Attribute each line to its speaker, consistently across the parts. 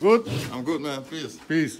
Speaker 1: Good?
Speaker 2: I'm good, man. Peace.
Speaker 1: Peace.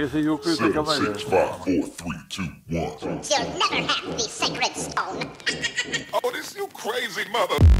Speaker 1: Jest Juku i
Speaker 3: Seven,
Speaker 1: kamerę.
Speaker 3: six, five, four, three, two, one.
Speaker 4: You'll never have the sacred stone.
Speaker 3: Oh, this you crazy mother.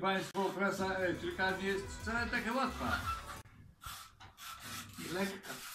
Speaker 1: Państwo, praca elektryka nie jest wcale taka łatwa. Lekka.